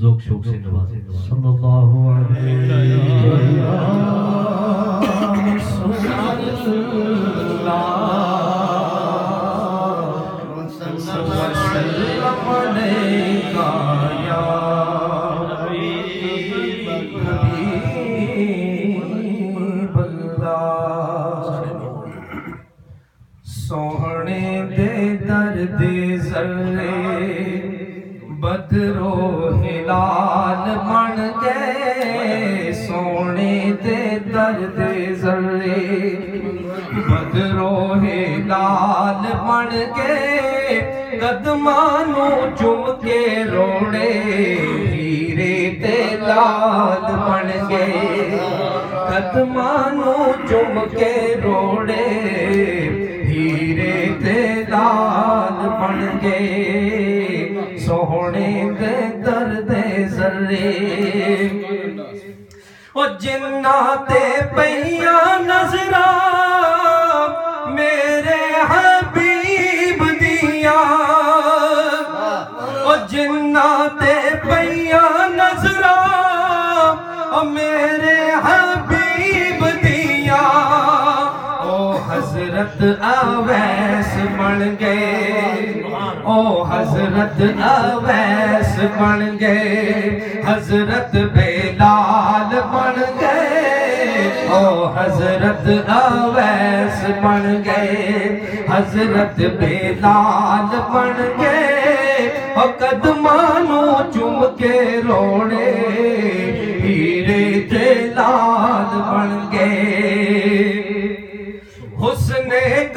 ذوق شوق سے نوازے صلی اللہ علیہ سوہنے دے درد ذرے بدرو ہلال بن گئے سونے دے درد ذرے بدرو ہلال بن گئے قدمانو چم کے روڑے ہیرے تے لال بن گئے قدمانو چم کے روڑے ہیرے تے لال بن گئے سوہنے دے درد ذرے او جنات پہیا نظرہ میرے حضرت اویس بن گئے۔ او حضرت اویس بن گئے۔ حضرت بلال بن گئے۔ او حضرت اویس بن گئے۔ حضرت بلال بن گئے۔ او قدمانو چم کے روڑے ہیرے تے لال بن گئے۔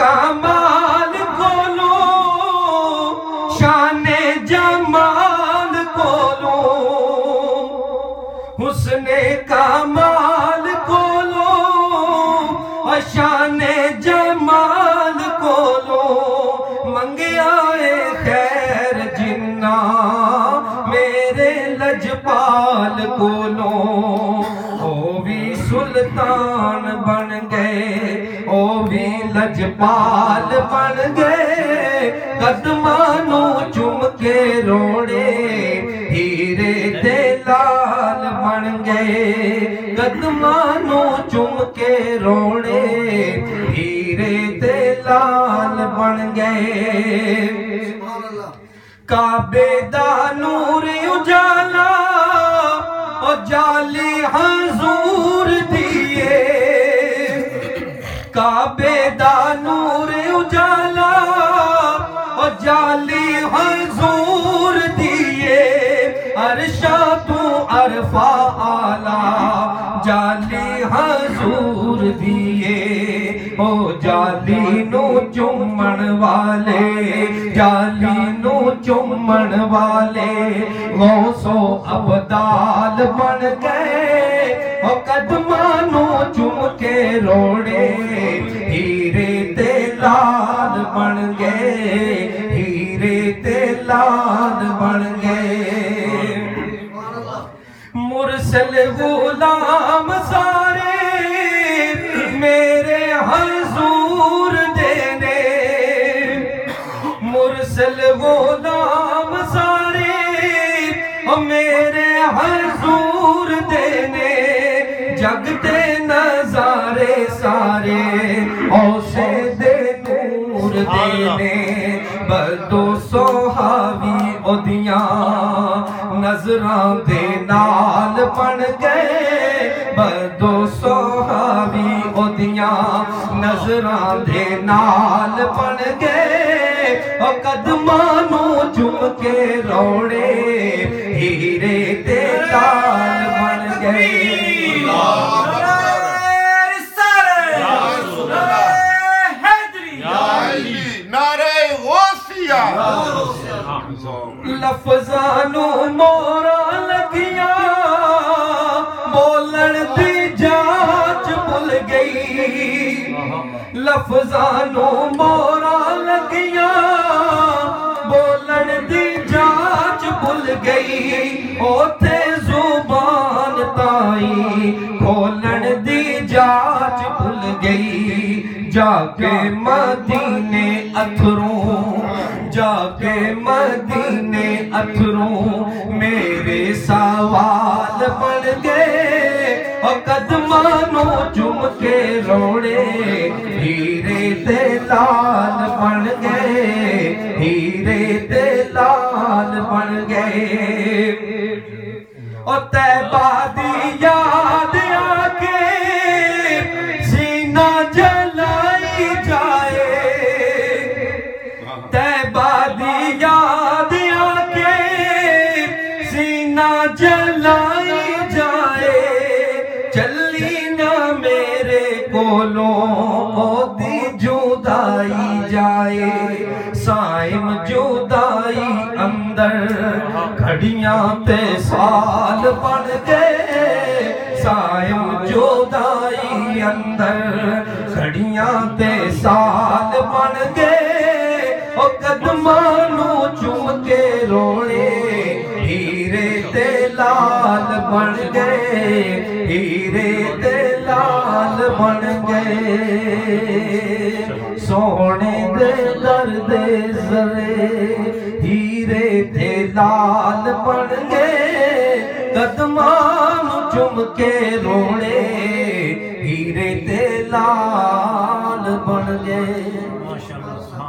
کمال کولو شان جمال کولو حسن کمال کولو شان جمال کولو منگیا اے خیر جنہ میرے لجپال کولو بھی بن گئے قدمانو چم کے روڑے ہیرے دے لال بن گئے قدمانو چم کے روڑے ہیرے دے لال بن گئے کعبے دا نور اجالا او جالی حضور دیئے کعبے دا نور اجالا او جالی حضور دیئے عرشا تو عرفا آلہ جالی حضور دیئے او جالی نو چمن والے، جالی نو چمن والے، غوث و عبدال بن گئے۔ قدمانو چم کے روڑے، ہیرے تے لال بن گئے، ہیرے تے لال بن گئے۔ مرسل ہو جگتے نظارے سارے اوسے دے نور دینے بدو سوہاوی ادیاں نظران دے نال بن گئے بدو سوہاوی ادیاں نظران دے نال بن گئے او قدمانو چم کے روڑے ہیرے نعرہ غوثیہ۔ لفظانو مورا لگیا بولن دی جانچ بھل گئی۔ لفظانو مورا لگیا بولن دی جانچ بھل گئی۔ اوتے زبان تائی کھولن دی جانچ بھل گئی۔ جا کے مدینے اتھروں جا کے مدینے اتھروں میرے سوال بن گئے۔ اور قدمانوں چم کے روڑے، ہیرے تے لال بن گئے۔ ہیرے تے لال بن گئے۔ اور تیبہ جائے سائم جدائی اندر گھڑیاں تے سال بن گئے۔ سائم جدائی اندر گھڑیاں تے سال بن گئے۔ او قدمانوں چوم کے روڑے ہیرے تے لال بن گئے۔ ہیرے تے لال بن گئے سونے دے درد زرے ہیرے تے لال بن گئے قدمان چم کے روڑے ہیرے تے لال بن گئے